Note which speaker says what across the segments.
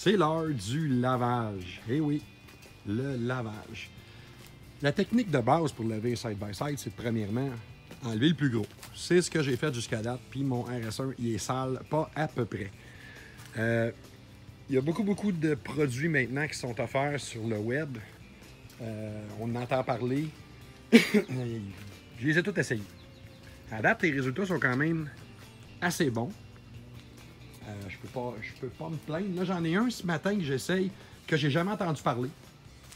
Speaker 1: C'est l'heure du lavage. Eh oui, le lavage. La technique de base pour laver side-by-side, c'est premièrement enlever le plus gros. C'est ce que j'ai fait jusqu'à date, puis mon RS1, il est sale, pas à peu près. Euh, il y a beaucoup, beaucoup de produits maintenant qui sont offerts sur le web. Euh, on en entend parler. Je les ai tous essayés. À date, les résultats sont quand même assez bons. Euh, je peux pas, je peux pas me plaindre. Là, j'en ai un ce matin que j'essaye, que j'ai jamais entendu parler.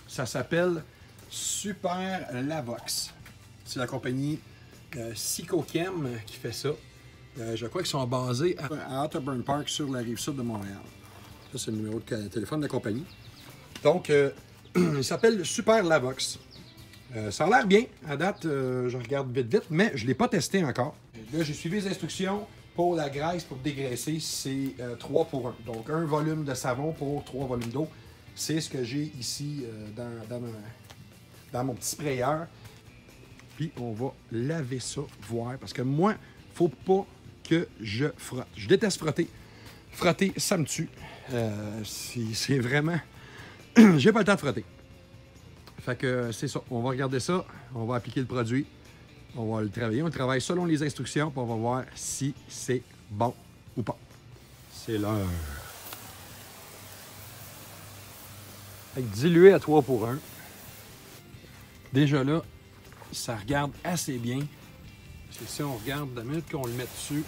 Speaker 1: Ça s'appelle Super Lavox. C'est la compagnie euh, qui fait ça. Euh, je crois qu'ils sont basés à, Otterburn Park sur la rive sud de Montréal. Ça, c'est le numéro de téléphone de la compagnie. Donc, euh, il s'appelle Super Lavox. Ça a l'air bien. À date, je regarde vite vite, mais je ne l'ai pas testé encore. Là, j'ai suivi les instructions pour la graisse, pour dégraisser, c'est 3 pour 1. Donc, un volume de savon pour 3 volumes d'eau. C'est ce que j'ai ici dans, dans, ma- dans mon petit sprayeur. Puis, on va laver ça, voir. Parce que moi, faut pas que je frotte. Je déteste frotter. Frotter, ça me tue. Euh, c'est vraiment... j'ai pas le temps de frotter. Fait que euh, c'est ça. On va regarder ça. On va appliquer le produit. On va le travailler. On travaille selon les instructions. Puis on va voir si c'est bon ou pas. C'est l'heure. Dilué à 3 pour 1. Déjà là, ça regarde assez bien. Parce que si on regarde, la minute qu'on le met dessus,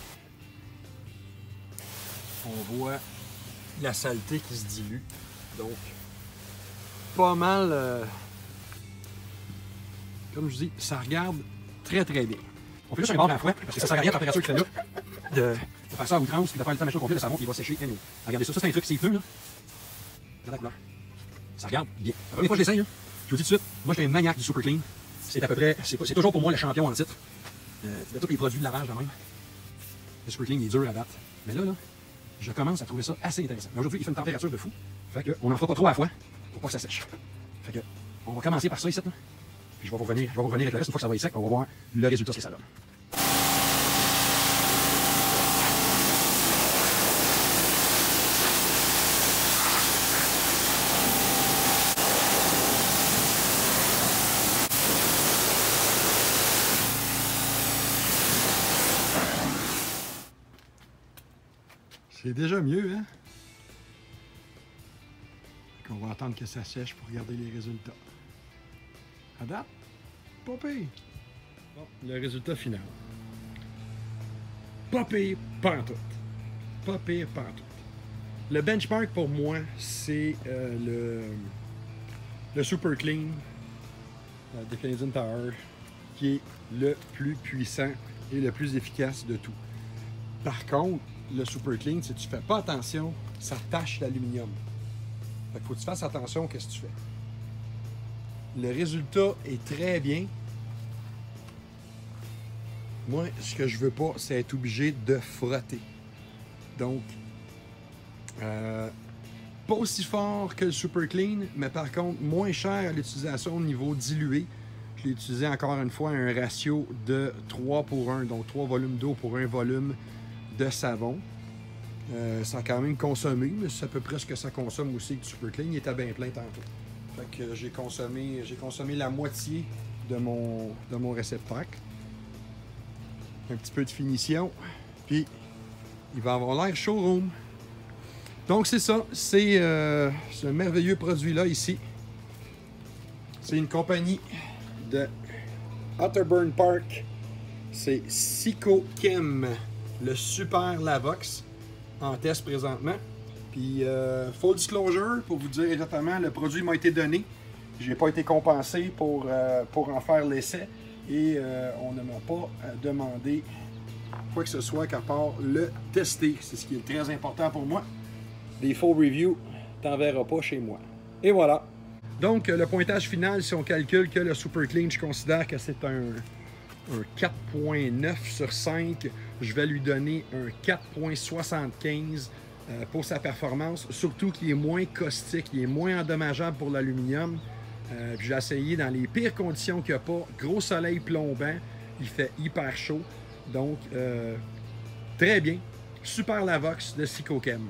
Speaker 1: on voit la saleté qui se dilue. Donc, pas mal. euh, comme je dis, ça regarde très très bien. On fait juste un bord à la fois, parce que ça sert à rien la température qu'il fait là, de, faire ça à outrance, puis de faire le temps machin complet, le savon, il va sécher. anyway. Regardez ça, ça c'est un truc, c'est pneus là. Regarde la couleur. Ça regarde bien. La première fois que je l'essaye, je vous dis tout de suite, moi j'étais un maniaque du Super Clean. C'est à peu près, c'est toujours pour moi le champion en titre. Euh, de tous les produits de lavage de même. Le Super Clean il est dur à date. Mais là, là, je commence à trouver ça assez intéressant. Mais aujourd'hui, il fait une température de fou. Fait que on n'en fera pas trop à la fois pour pas que ça sèche. Fait que on va commencer par ça ici. Là. Je vais vous revenir, je vais vous revenir avec le reste une fois que ça va être sec. On va voir le résultat ce que ça donne. C'est déjà mieux, hein? Qu'on va attendre que ça sèche pour regarder les résultats. À date, pas pire. Le résultat final. Pas pire, pas en tout. Pas pire, pas en tout. Le benchmark pour moi, c'est euh, le, Super Clean euh, de Tower, qui est le plus puissant et le plus efficace de tout. Par contre, le Super Clean, si tu fais pas attention, ça tâche l'aluminium. Fait qu'il faut que tu fasses attention à ce que tu fais? Le résultat est très bien. Moi, ce que je veux pas, c'est être obligé de frotter. Donc, euh, pas aussi fort que le Super Clean, mais par contre, moins cher à l'utilisation au niveau dilué. Je l'ai utilisé encore une fois à un ratio de 3 pour 1, donc 3 volumes d'eau pour un volume de savon. Euh, ça a quand même consommé, mais c'est à peu près ce que ça consomme aussi du Super Clean. Il était bien plein tantôt. Fait que j'ai consommé, la moitié de mon, réceptacle. Un petit peu de finition. Puis, il va avoir l'air showroom. Donc, c'est ça. C'est euh, ce merveilleux produit-là ici. C'est une compagnie de Otterburn Park. C'est Psychochem, le super Lavox, en test présentement. Puis, euh, full disclosure, pour vous dire exactement, le produit m'a été donné. J'ai pas été compensé pour, euh, pour en faire l'essai. Et euh, on ne m'a pas demandé quoi que ce soit qu'à part le tester. C'est ce qui est très important pour moi. Des full reviews, t'en verras pas chez moi. Et voilà. Donc, le pointage final, si on calcule que le Super Clean, je considère que c'est un 4.9 sur 5. Je vais lui donner un 4.75 euh, pour sa performance, surtout qu'il est moins caustique, il est moins endommageable pour l'aluminium. Euh, j'ai essayé dans les pires conditions qu'il n'y a pas. Gros soleil plombant, il fait hyper chaud. Donc, euh, très bien. Super Lavox de Psychochem.